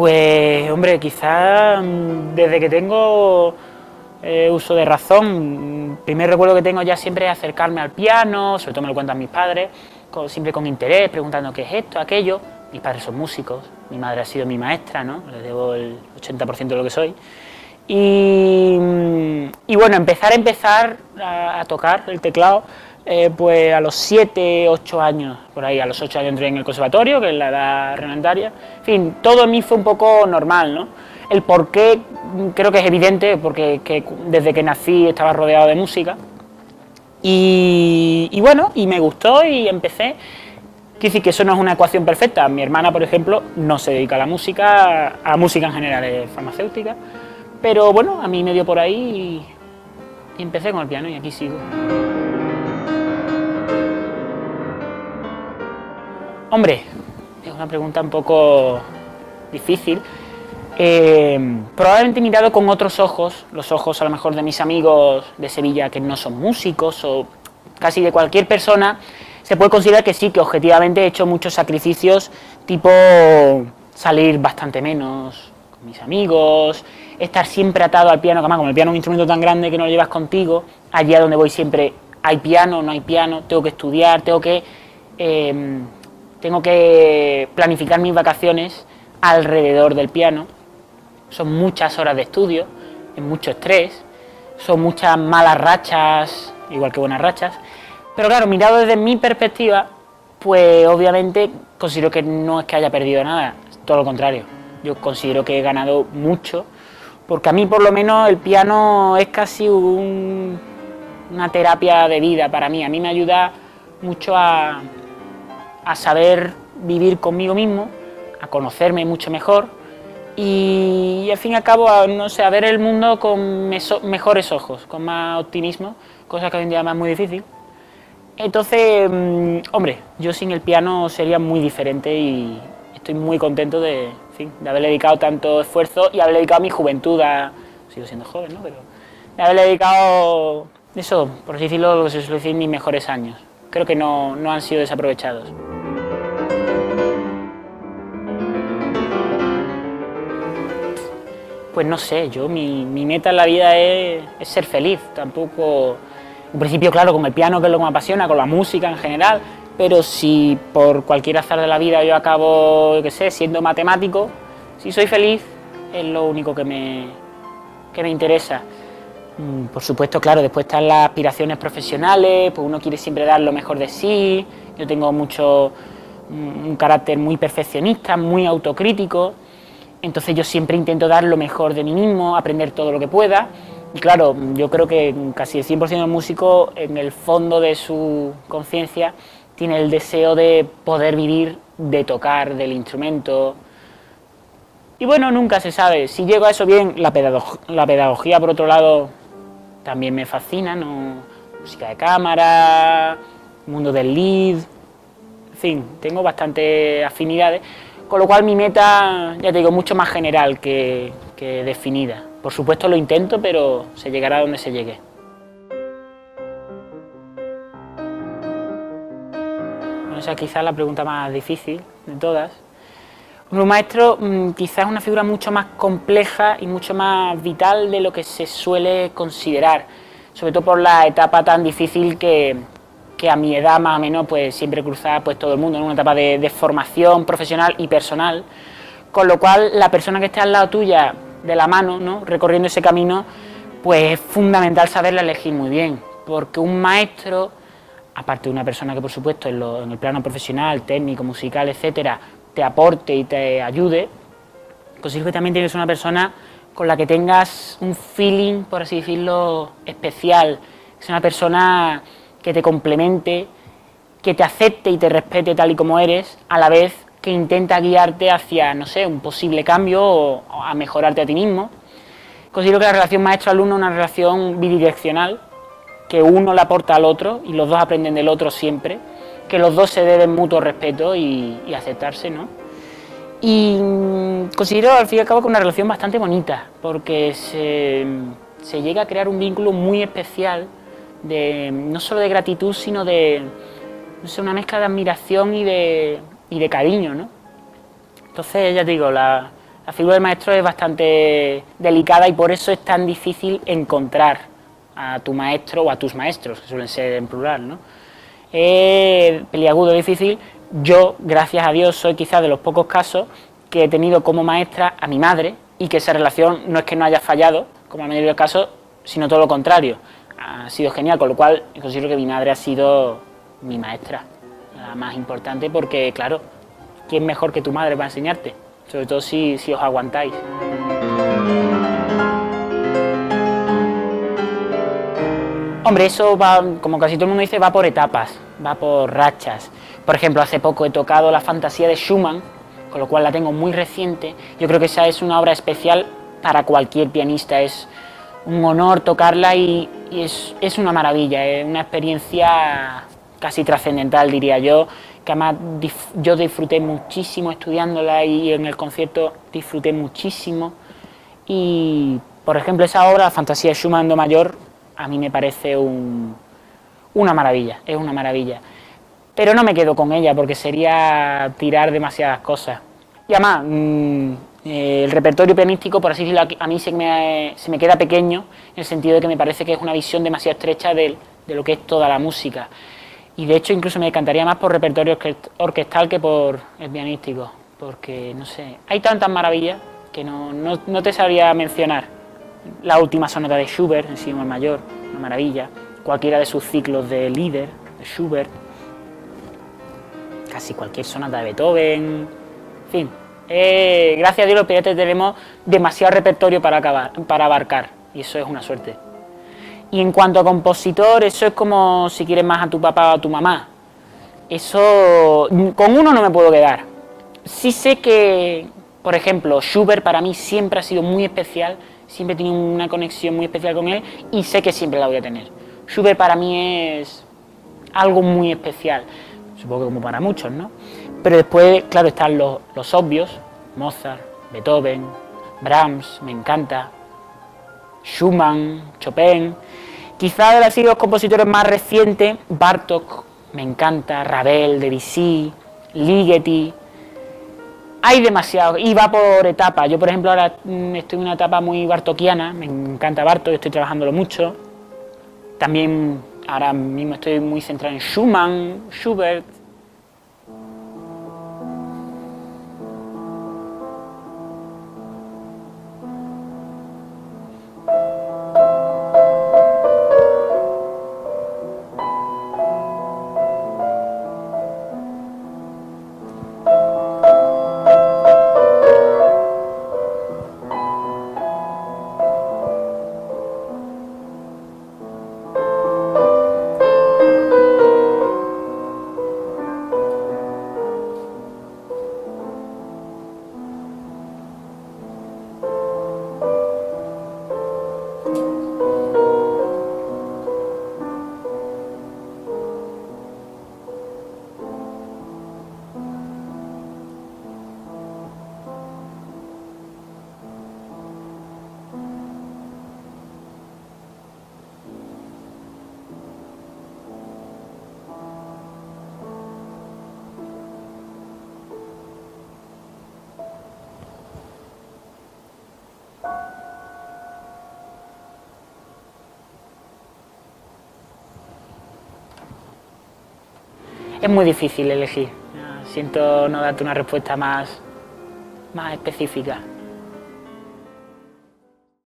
Pues, hombre, quizás mm, desde que tengo eh, uso de razón, mm, primer recuerdo que tengo ya siempre es acercarme al piano, sobre todo me lo cuentan mis padres, siempre con interés, preguntando qué es esto, aquello. Mis padres son músicos, mi madre ha sido mi maestra, ¿no? Le debo el 80% de lo que soy. Y, mm, bueno, empezar a empezar a, tocar el teclado, eh, pues a los 7, 8 años, por ahí, a los 8 años entré en el conservatorio, que es la edad reglamentaria. En fin, todo en mí fue un poco normal, ¿no? El por qué creo que es evidente, porque desde que nací estaba rodeado de música. Y, y bueno, y me gustó y empecé. Quiero decir que eso no es una ecuación perfecta. Mi hermana, por ejemplo, no se dedica a la música, a música en general, es farmacéutica. Pero bueno, a mí me dio por ahí y, empecé con el piano y aquí sigo. Hombre, es una pregunta un poco difícil. Eh, probablemente mirado con otros ojos, los ojos a lo mejor de mis amigos de Sevilla que no son músicos o casi de cualquier persona, se puede considerar que sí, que objetivamente he hecho muchos sacrificios, tipo salir bastante menos con mis amigos, estar siempre atado al piano, que como el piano es un instrumento tan grande que no lo llevas contigo, allá donde voy siempre hay piano, no hay piano, tengo que estudiar, tengo que, em, tengo que planificar mis vacaciones alrededor del piano. Son muchas horas de estudio, es mucho estrés, son muchas malas rachas, igual que buenas rachas, pero claro, mirado desde mi perspectiva, pues obviamente considero que no es que haya perdido nada, todo lo contrario. Yo considero que he ganado mucho, porque a mí por lo menos el piano es casi una terapia de vida para mí. A mí me ayuda mucho a, saber vivir conmigo mismo, a conocerme mucho mejor y, al fin y al cabo a, no sé, a ver el mundo con mejores ojos, con más optimismo, cosa que hoy en día es muy difícil. Entonces, mm, hombre, yo sin el piano sería muy diferente y estoy muy contento de, de haberle dedicado tanto esfuerzo y haberle dedicado mi juventud a... Sigo siendo joven, ¿no? Pero de haberle dedicado eso, por así decirlo, lo que se suele decir, mis mejores años. Creo que no, han sido desaprovechados. Pues no sé, yo mi, meta en la vida es, ser feliz, tampoco en principio, claro, con el piano, que es lo que me apasiona, con la música en general, pero si por cualquier azar de la vida yo acabo, qué sé, siendo matemático, si soy feliz, es lo único que me, que me interesa. Mm, por supuesto, claro, después están las aspiraciones profesionales, pues uno quiere siempre dar lo mejor de sí, yo tengo mucho, mm, un carácter muy perfeccionista, muy autocrítico, entonces yo siempre intento dar lo mejor de mí mismo, aprender todo lo que pueda, y claro, yo creo que casi el 100% de los músicos, en el fondo de su conciencia, tiene el deseo de poder vivir de tocar del instrumento. Y bueno, nunca se sabe. Si llego a eso bien, la, pedagogía, por otro lado, también me fascina, ¿no? Música de cámara, mundo del lead, en fin, tengo bastantes afinidades, con lo cual mi meta, ya te digo, mucho más general que definida. Por supuesto lo intento, pero se llegará donde se llegue. esa quizás la pregunta más difícil de todas. Un maestro mm, quizás es una figura mucho más compleja y mucho más vital de lo que se suele considerar, sobre todo por la etapa tan difícil que, a mi edad más o menos pues siempre cruza pues todo el mundo, en una etapa de, formación profesional y personal, con lo cual la persona que esté al lado tuya de la mano, ¿no? recorriendo ese camino, pues es fundamental saberla elegir muy bien, porque un maestro, aparte de una persona que por supuesto en, el plano profesional, técnico, musical, etcétera, te aporte y te ayude, considero que también tienes una persona con la que tengas un feeling, por así decirlo, especial, es una persona que te complemente, que te acepte y te respete tal y como eres, a la vez que intenta guiarte hacia, no sé, un posible cambio o, a mejorarte a ti mismo. Considero que la relación maestro-alumno es una relación bidireccional, que uno le aporta al otro y los dos aprenden del otro siempre, que los dos se deben mutuo respeto y, aceptarse, ¿no? Y mm, considero al fin y al cabo que una relación bastante bonita, porque se, se llega a crear un vínculo muy especial, de, no solo de gratitud, sino de no sé, una mezcla de admiración y de, y de cariño, ¿no? Entonces, ya te digo, la, La figura del maestro es bastante delicada y por eso es tan difícil encontrar a tu maestro o a tus maestros, que suelen ser en plural, ¿no? Es peliagudo, difícil. Yo, gracias a Dios, soy quizás de los pocos casos que he tenido como maestra a mi madre y que esa relación no es que no haya fallado, como en mayoría de los sino todo lo contrario. Ha sido genial, con lo cual considero que mi madre ha sido mi maestra, la más importante, porque, claro, ¿quién mejor que tu madre para enseñarte? Sobre todo si, si os aguantáis. Hombre, eso va, como casi todo el mundo dice, va por etapas, va por rachas. Por ejemplo, hace poco he tocado la fantasía de Schumann, con lo cual la tengo muy reciente. Yo creo que esa es una obra especial para cualquier pianista, es un honor tocarla y, es, una maravilla, es una experiencia casi trascendental, diría yo, que además yo disfruté muchísimo estudiándola y en el concierto disfruté muchísimo. Y, por ejemplo, esa obra, Fantasía Schumann Do Mayor, a mí me parece una maravilla, es una maravilla. Pero no me quedo con ella porque sería tirar demasiadas cosas. Y además, mm, eh, el repertorio pianístico, por así decirlo, a mí se me, se me, queda pequeño en el sentido de que me parece que es una visión demasiado estrecha de, de lo que es toda la música. Y de hecho incluso me encantaría más por repertorio orquestal que por el pianístico, porque no sé, hay tantas maravillas que no, no, no te sabría mencionar. La última sonata de Schubert, en sí mayor, una maravilla. Cualquiera de sus ciclos de líder, de Schubert. Casi cualquier sonata de Beethoven. En fin, eh, gracias a Dios los pianistas tenemos demasiado repertorio para, acabar, para abarcar y eso es una suerte. Y en cuanto a compositor, eso es como si quieres más a tu papá o a tu mamá. Eso, con uno no me puedo quedar. Sí sé que, por ejemplo, Schubert para mí siempre ha sido muy especial, siempre he tenido una conexión muy especial con él y sé que siempre la voy a tener. Schubert para mí es algo muy especial, supongo que como para muchos, ¿no? Pero después, claro, están los, los obvios, Mozart, Beethoven, Brahms, me encanta, Schumann, Chopin. Quizá de los compositores más recientes, Bartok, me encanta, Ravel, Debussy, Ligeti. Hay demasiado, y va por etapas. Yo, por ejemplo, ahora mm, estoy en una etapa muy bartokiana, me encanta Bartok, estoy trabajándolo mucho. También ahora mismo estoy muy centrado en Schumann, Schubert, Es muy difícil elegir. Siento no darte una respuesta más, más específica.